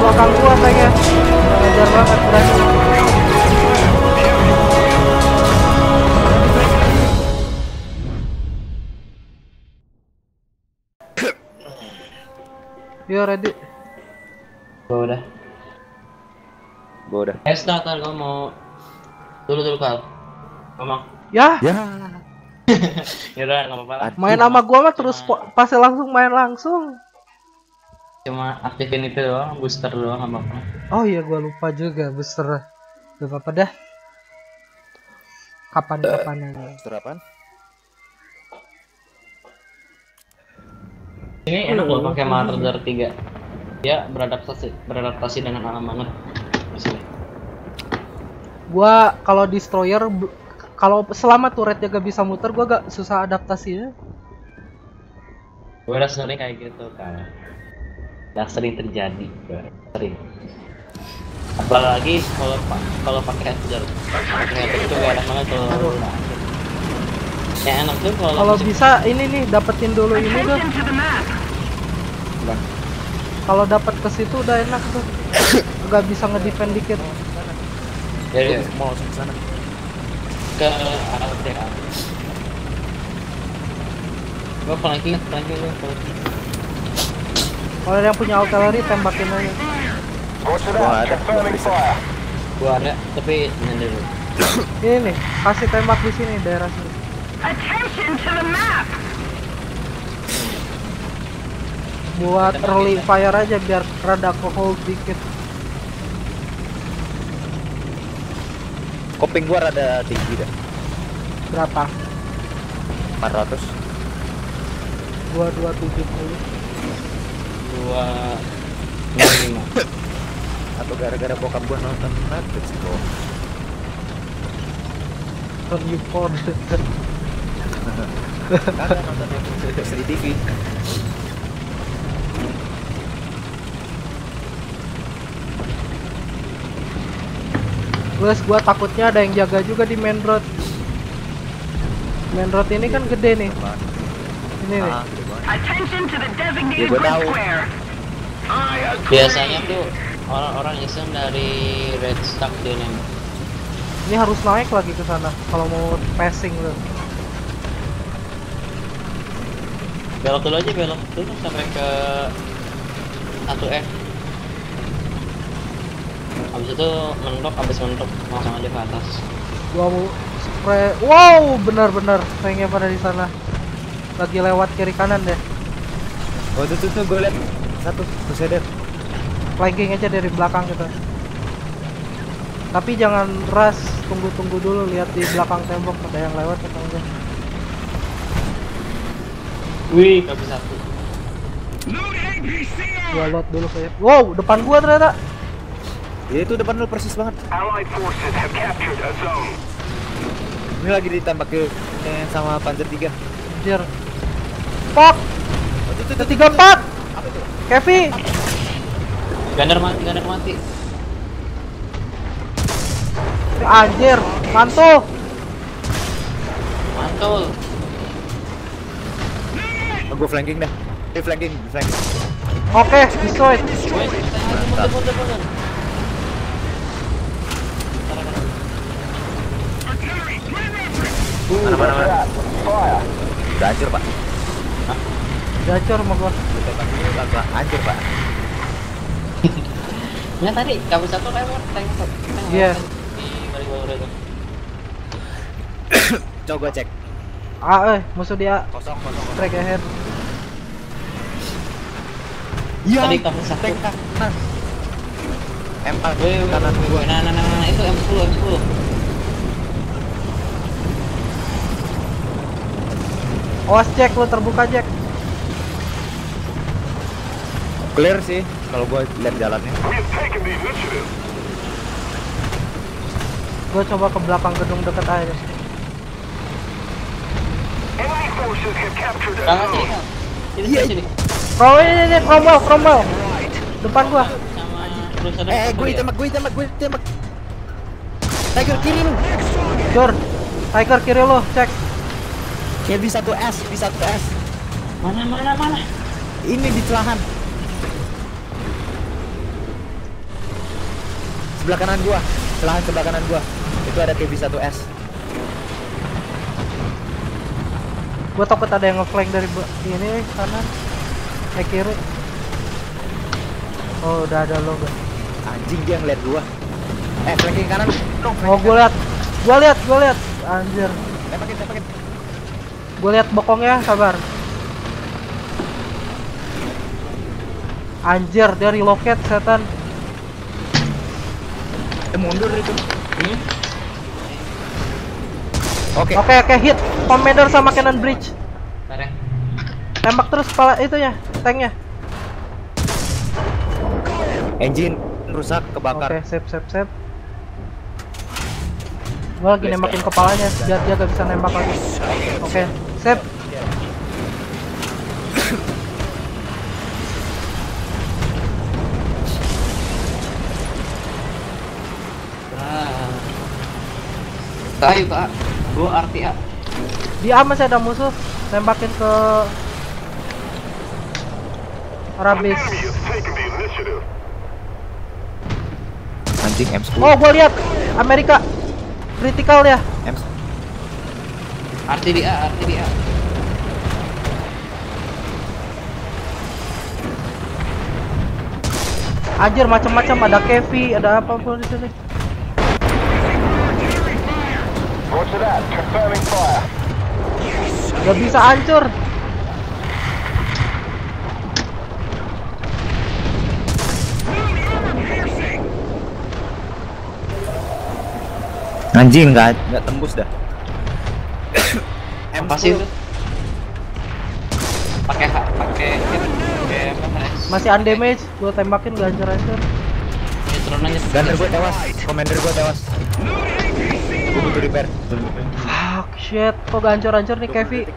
belakang gua kayaknya. Ngejar banget, berani. Yo, ready. Gua udah. Gua udah. Eh, start gua mau dulu dulu kal. Ngomong. Ya, Ya. Ya udah, nggak apa-apa main sama gua mah terus pasti langsung main langsung. Cuma aktifin itu doang, booster doang nggak apa-apa. Oh iya, gua lupa juga booster. Gak apa-apa dah. Kapan-kapan aja. Booster apaan? Ini enak loh pakai Marder 3. Dia beradaptasi beradaptasi dengan alam banget. Di sini. Gua kalau destroyer kalau selama turretnya gak bisa muter gua gak susah adaptasinya. Gue udah sering kayak gitu kan. Udah sering terjadi, gua sering. Apalagi kalau kalau pakai header, pakai header itu gak enak banget kalau. Yang enak tuh kalau Kalau bisa ini nih dapetin dulu ini tuh. Bang. Kalau dapat ke situ udah enak tuh. Gak bisa ngedefend dikit. dari Mau langsung ke sana. ke arah flanking, flanking gue, flanking. Kalau yang punya artillery tembakin aja. Gua ada. Gua ada, tapi nyender dulu. Ini nih, kasih tembak di sini daerah sini. Attention to the map! Buat early fire aja biar rada ke hold dikit. Koping gua rada tinggi dah. Berapa? 400. Gua 270. Dua, dua lima. Atau gara-gara bokap gua nonton Netflix kok. Turn you forward. Kagak nonton Netflix di TV. Plus gua takutnya ada yang jaga juga di main road. Main road ini kan gede nih. Ini nih. Gede banget. Attention to the Ya, tahu. square. I agree. Biasanya tuh orang-orang iseng dari red stack. Ini harus naik lagi ke sana kalau mau passing loh. Belok dulu aja, belok dulu sampai ke 1F. Habis itu mentok, habis mentok langsung aja ke atas. Gua mau spray. Wow, benar-benar kayaknya pada di sana. Lagi lewat kiri kanan deh. Oh, tuh tuh, gua liat satu Crusader. Flanking aja dari belakang gitu. Tapi jangan rush, tunggu-tunggu dulu lihat di belakang tembok ada yang lewat atau enggak. Wih, kabis satu. Gua load dulu kayak. Wow, depan gua ternyata. Ya itu depan lu persis banget. Ini lagi ditembak ke sama Panzer 3. Anjir. Tuh, tiga empat. Kevi, Gunner mati, gunner mati. anjir, mantul. Mantul. Oh, gua flanking dah. Eh, flanking, flanking. Oke, mundur, mundur. Mana mana mana. Udah hancur, Pak. Gacor sama gua. Kagak hancur, Pak. Ya tadi kabis satu lewat tank tank Iya. Coba cek. Ah, eh, musuh dia Kosong, kosong. kosong. track ahead. Iya. Tadi kabis satu. Tank kanan. M4 Wih, wih, kanan gua. Nah, nah, nah, nah, itu M10, M10. Awas cek lu terbuka Jack. Clear sih kalau gua lihat jalannya. Gua coba ke belakang gedung deket aja. Enemy forces have captured a Tangan sini, zone. Kal. Sini, Iya. sini. Oh ini, ini, cromwell, cromwell. Depan gua. Sama Eh, gue dia. ditembak, gue ditembak, gue ditembak. Tiger kiri lu. Jor, Tiger kiri lo, cek. KB 1S, B1S. Mana mana mana? Ini di celahan. Sebelah kanan gua, celahan sebelah kanan gua. Itu ada KB 1S. Gua takut ada yang ngeflank dari ini kanan. Eh kiri. Oh, udah ada lo. Anjing dia ngeliat gua. Eh, flanking kanan. No, Oh, gua lihat. Gua lihat, gua lihat. Anjir. Tembakin, tembakin. Gua lihat bokongnya, sabar. Anjir, dia relocate setan. Eh, mundur itu. Hmm? Oke. Oke, oke, hit. Commander sama cannon bridge. Ya. Tembak terus kepala itunya, tanknya. Engine rusak, Oke, kebakar. sip, sip, sip. Gua lagi nembakin kepalanya, biar dia gak bisa nembak lagi. Oke, sip. Tahu kak. Gua RTA. Di A masih ada musuh, nembakin ke initiative. Anjing M10. Oh, gua lihat Amerika critical ya. M RTDA, RTDA. Anjir macam-macam ada Kevi, ada apa pun di sini. Roger that. Confirming fire. Gak bisa hancur. Anjing nggak nggak tembus dah. Apa sih itu? Pakai H, pakai. Masih undamaged, gua tembakin gak hancur-hancur. Neutron aja. Gunner gua tewas, commander gua tewas. Butuh repair. Fuck shit, kok gak hancur-hancur nih Kevi?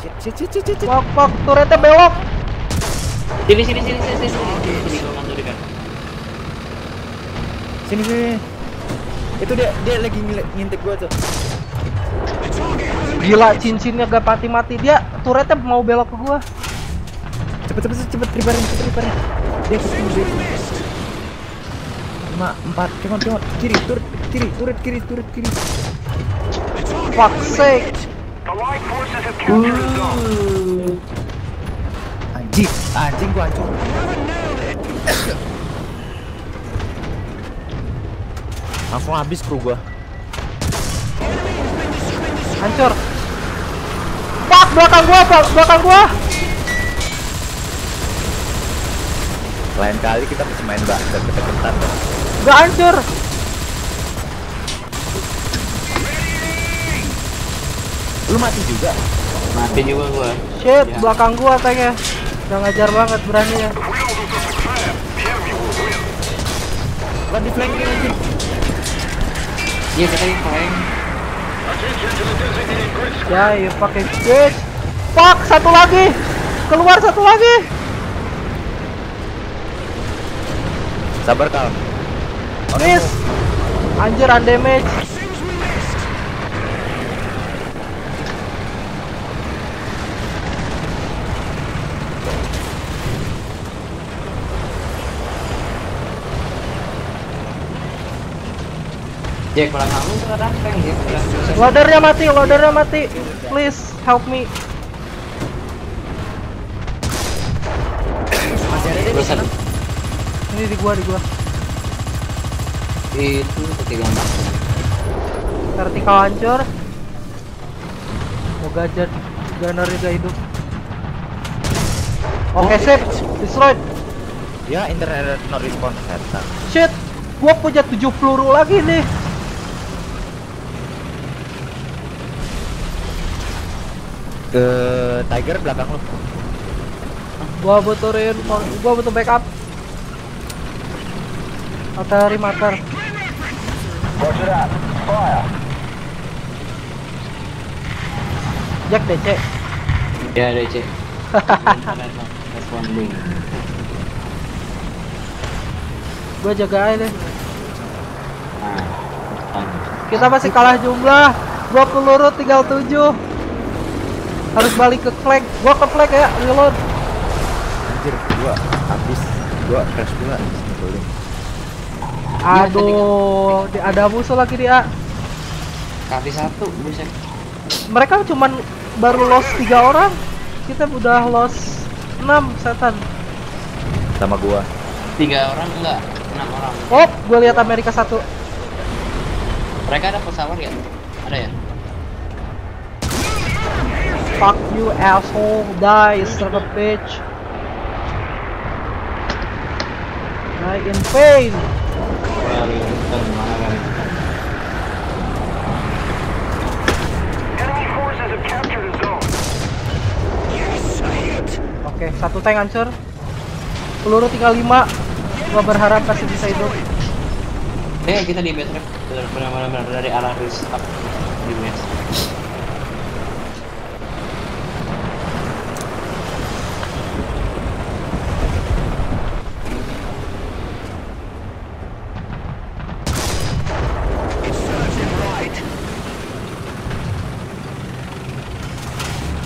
Shit, shit, shit, shit. Fuck, fuck, turretnya belok. Sini sini sini sini sini. Sini sini di. Itu dia dia lagi ngintip gua tuh. Gila, cincinnya gak mati-mati. Dia turretnya mau belok ke gua. Cepet cepet cepet repairin, cepet repairin. Dia dia. Lima, empat, kemon, kemon, kiri, turret, kiri, turret, kiri, turret, kiri. Fuck sake. Allied forces have captured a zone. Anjing, anjing gua hancur. Langsung habis kru gua. Hancur. Fuck, belakang gua, Pak. belakang gua. Lain kali kita mesti main bak deket-deketan. Gak hancur. Lu mati juga. Mati juga gua. Shit, Ya. belakang gua tanknya. Udah ngajar banget beraninya. If we all lose a success, the enemy will win. Lah di flanking anjing. Iya kita yang flank. Ya, ya pakai bitch. Fuck, satu lagi. Keluar satu lagi. Sabar kal. Oh, Miss. Anjir undamaged. Jack ya. Udah bisa. Loadernya mati, loadernya mati. Please help me. Masih ada deh di Terus sana. ada Ini di gua, di gua. itu ketiga empat. Vertikal hancur. Moga aja gunner gak hidup. Oke, sip. Destroyed. Ya, internet no response setan. Shit. Gua punya 7 peluru lagi nih. Ke Tiger belakang lu. Gua butuhin, gua butuh backup. Artillery mater. Roger that. Fire. Jack DC. Ya DC. Responding. Gua jaga aja deh. Nah, depan. Kita masih kalah jumlah. Gua peluru tinggal 7 Harus balik ke flag Gua ke flag ya, reload Anjir, gua habis gua crash pula sebetulnya. Iya, Aduh, di, ada musuh lagi dia Kali satu, buset. Mereka cuman baru lost tiga orang Kita udah lost 6 setan Sama gua. Tiga orang enggak, enam orang. Oh, gue lihat Amerika satu Mereka ada pesawat ya? Ada ya? Fuck you asshole, die son of a bitch Die in pain Baru mana kali? Enemy forces have captured a zone. Oke, satu tank hancur. Peluru tinggal 5. Gua berharap masih bisa hidup. Eh, kita di base rep. Benar-benar dari arah restart di base.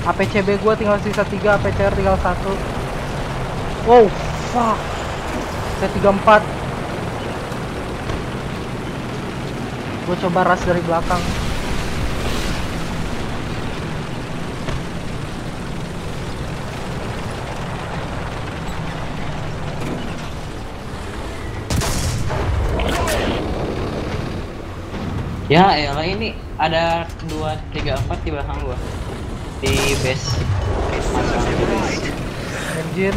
APCB gua tinggal sisa 3, APCR tinggal 1. Wow, fuck. T34. Gua coba ras dari belakang. Ya, elah ini ada 2 3 4 di belakang gua. Di base. Moving.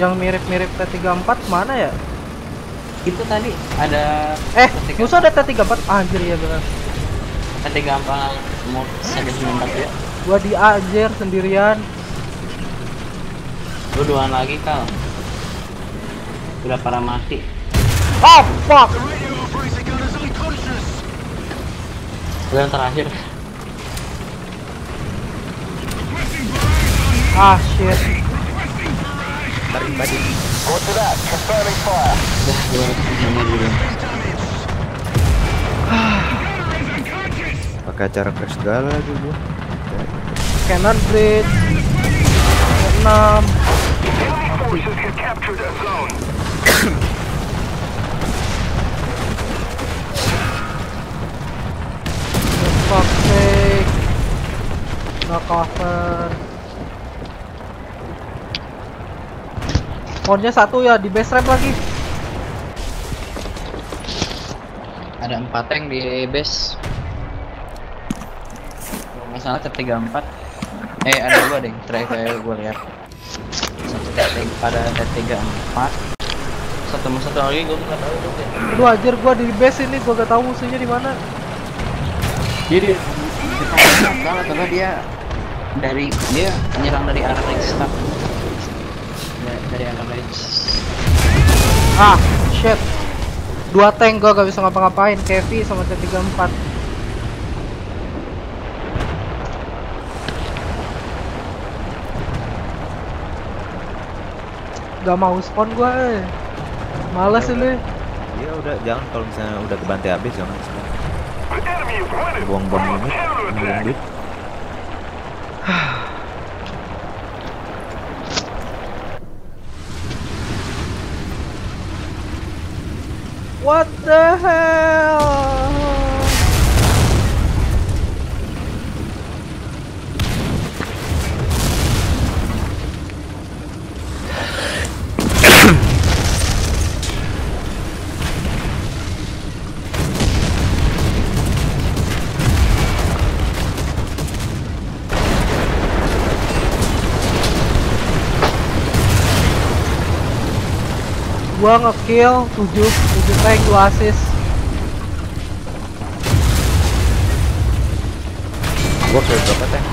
Yang mirip-mirip T34 mana ya? Itu tadi ada Eh, musuh ada T34. Anjir ya benar. ketika gampang mau sampai 94 ya. Gua di Ajer sendirian. Lu duaan lagi kal. Udah para mati. Oh, fuck. Lu yang terakhir. Ah, shit. That? Confirming fire. Udah, gua dulu. Pakai cara crash segala lagi gua. Cannon Bridge. 6. Enemy forces have captured a zone. Cover. Ponnya satu ya di base ramp lagi. Ada empat tank di base. Kalau nggak salah ketiga empat. Eh ada dua deh, terakhir gue lihat. Satu tank pada ada tiga empat. Satu sama satu lagi gue nggak tahu tuh. ya. Aduh anjir gua di base ini gua gak tahu musuhnya di mana. Jadi di kalau atau dia dari dia menyerang dari arah Rextag. Da- Dari arah Rex. Ah, shit. Dua tank gua gak bisa ngapa-ngapain, Kevi sama T34. Gak mau spawn gua, eh. Males ini. Ya udah jangan kalau misalnya udah kebantai habis jangan buang-buang unit, buang duit. What the hell? Gua ngekill 7 7 tank 2 assist. Gua ke berapa tank?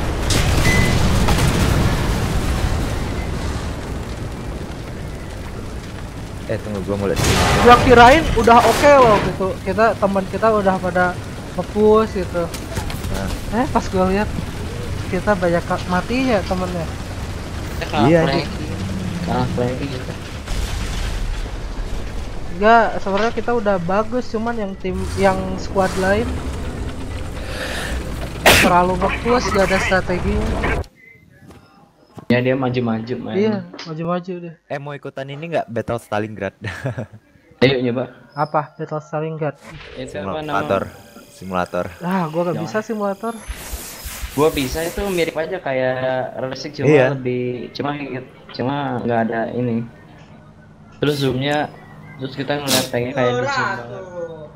Eh tunggu gua sini. Gua kirain udah oke loh gitu. Kita teman kita udah pada nge-push gitu. Nah, Eh pas gua lihat kita banyak ka- matinya temennya. Kita kalah Iya, flank. Nah, lagi gitu. Enggak, sebenarnya kita udah bagus, cuman yang tim yang squad lain terlalu ngepush, gak ada strategi. Ya dia maju-maju main. Iya, maju-maju deh. Eh mau ikutan ini nggak Battle Stalingrad? Ayo nyoba. Apa? Battle Stalingrad. Nama? simulator. Simulator. Ah, gua gak bisa simulator. Gua bisa itu mirip aja kayak realistik cuma Iya. lebih cuma cuma nggak ada ini. Terus zoomnya terus kita ngeliat tanknya kayak di banget.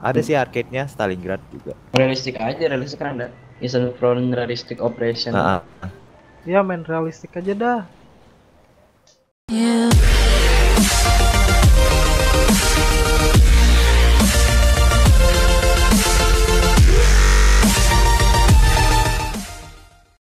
Ada sih arcade-nya Stalingrad juga. Realistik aja, realistik kan ada. Isochron realistic operation. Nah, Ya main realistik aja dah. You